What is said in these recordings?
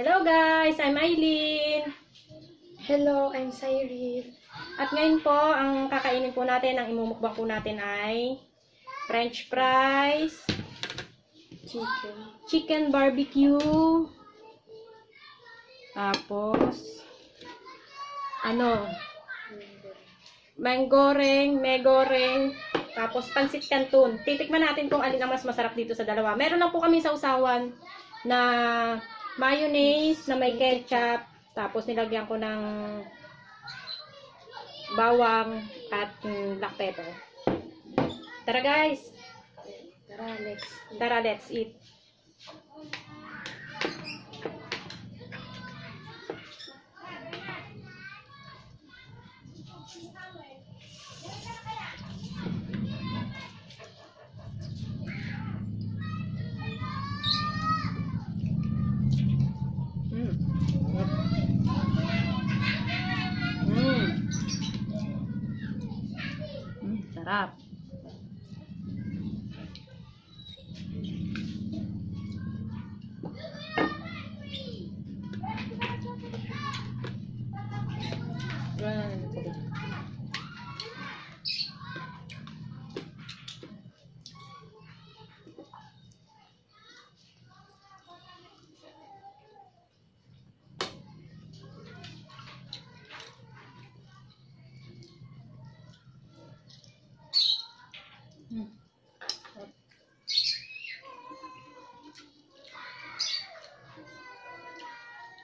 Hello guys, I'm Eileen. Hello, I'm Cyril. At ngayon po, ang kakainin po natin, ang imumukbang po natin ay french fries, Chicken. chicken barbecue, tapos, ano, manggoreng, megoreng, tapos pansit canton. Titikman natin kung alin ang mas masarap dito sa dalawa. Meron lang po kami sa usawan na mayonnaise na may ketchup, tapos nilagyan ko ng bawang at mm, black pepper. Tara guys! Tara, let's eat. Tara, let's eat.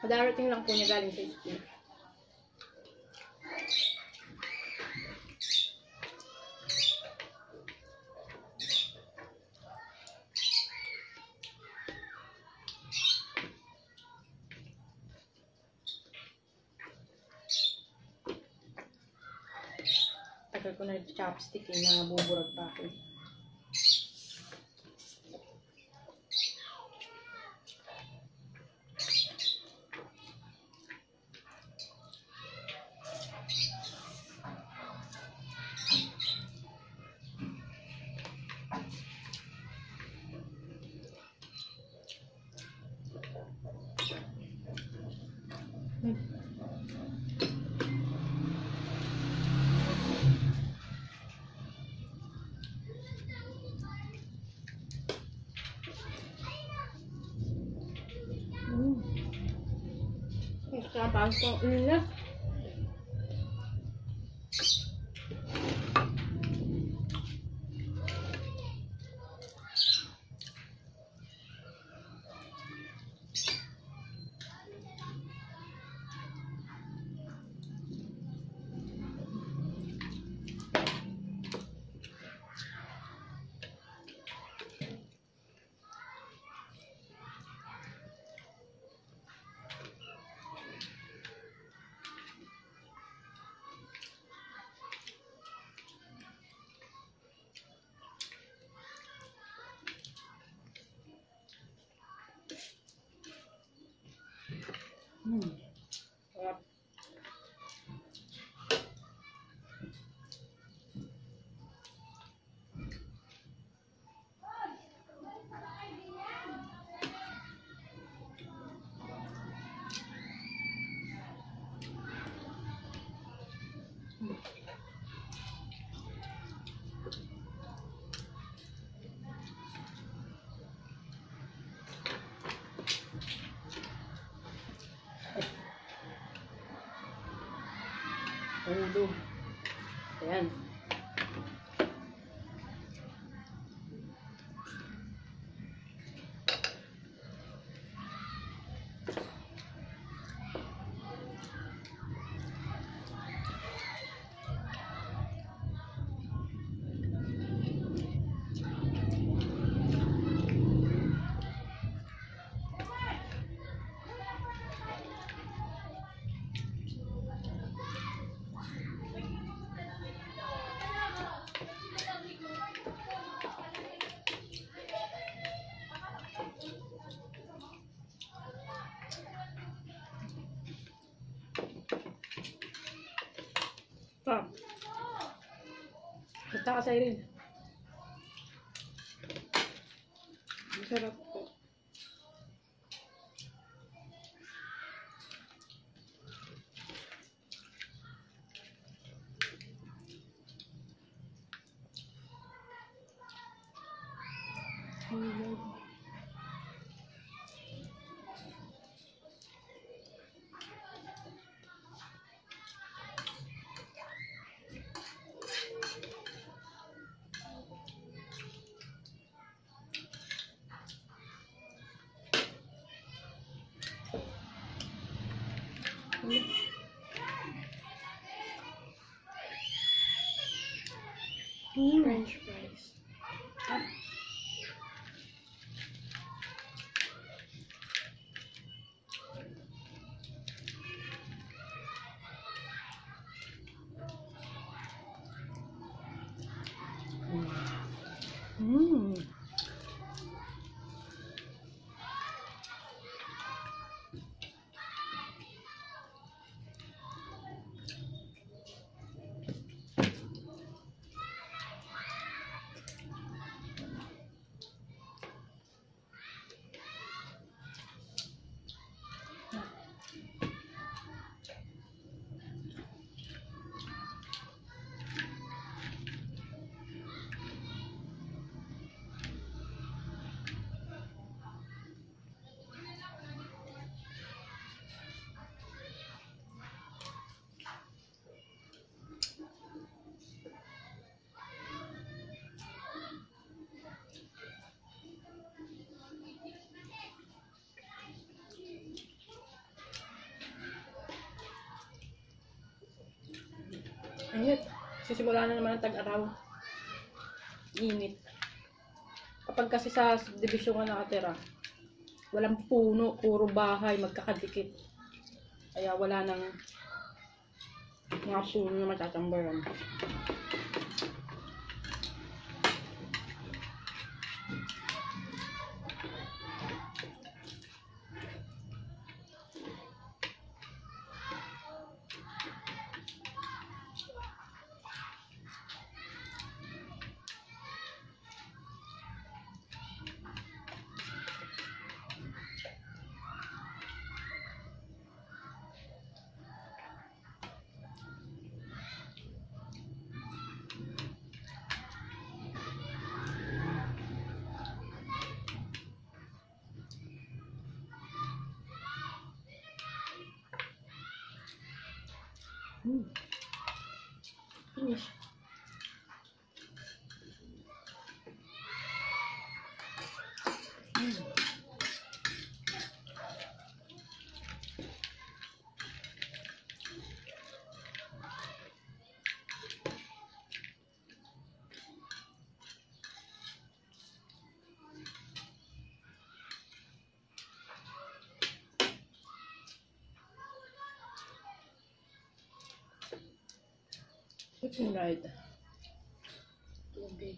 Kadarating lang po niya galing sa school. Tagal ko na chopstick eh, nabuburag pa ako. Ang sarap ang nila. Mm. 我度肚等下 Basta ka sa'yo rin. Masarap Sisimula na naman ang tag-araw. Init. Kapag kasi sa subdivision ka nakatira, walang puno, puro bahay, magkakadikit. Kaya wala nang mga puno na matatambayan. Mm. What's in right? Tubig.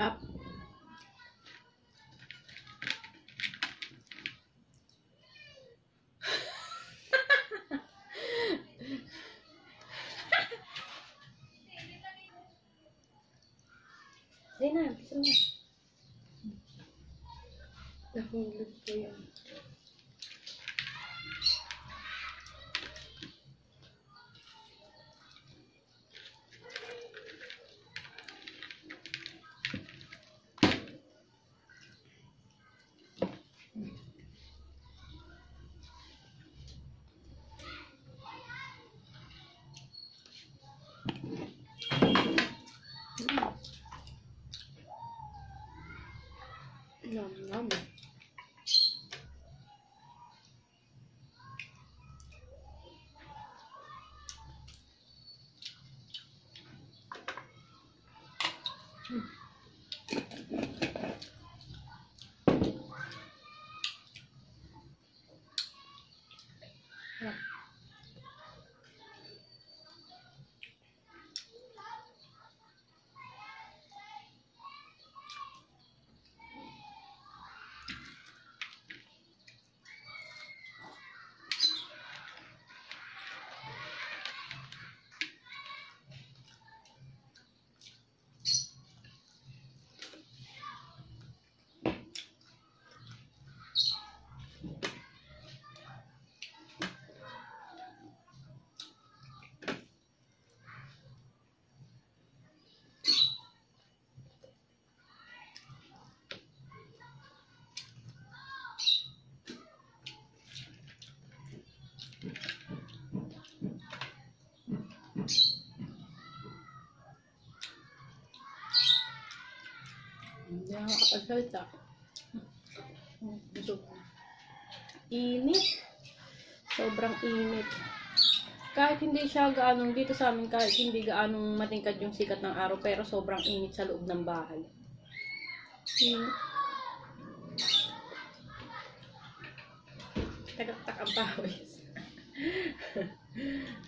Up. 那那。Hindi ako makapagsalita. Busog. Init. Sobrang init. Kahit hindi siya gaanong dito sa amin, kahit hindi gaanong matingkad yung sikat ng araw, pero sobrang init sa loob ng bahay. Init. Tagaktak ang pawis.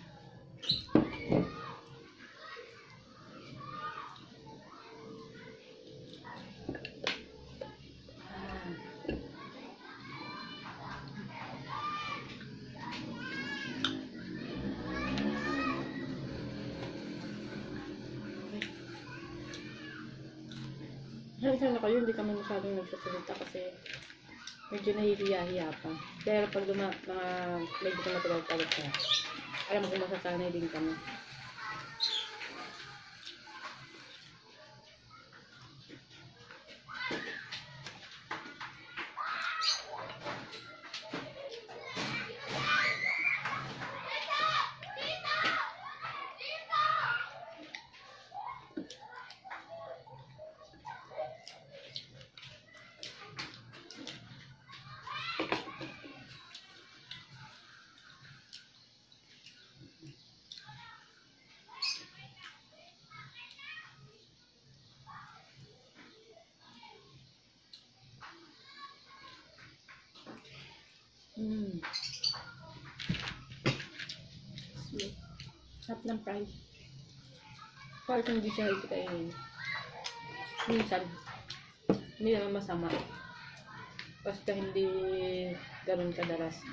Minsan na kayo, hindi kami masyadong nagsasalita kasi medyo nahihiya-hiya pa. Pero pag duma, mga medyo tumatagal-tagal siya, alam mo kung masasanay din kami. Sarap ng fries. Kahit hindi siya hindi kainin. Minsan, hindi naman masama. Basta hindi ganun kadalas.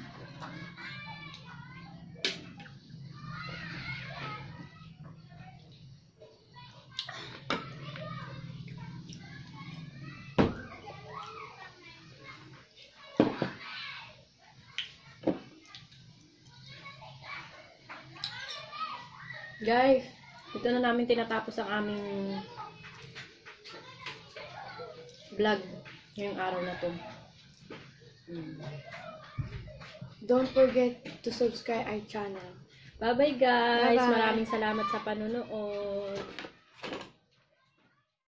Guys, ito na namin tinatapos ang aming vlog ngayong araw na to. Don't forget to subscribe our channel. Bye-bye guys! Bye-bye. Maraming salamat sa panonood.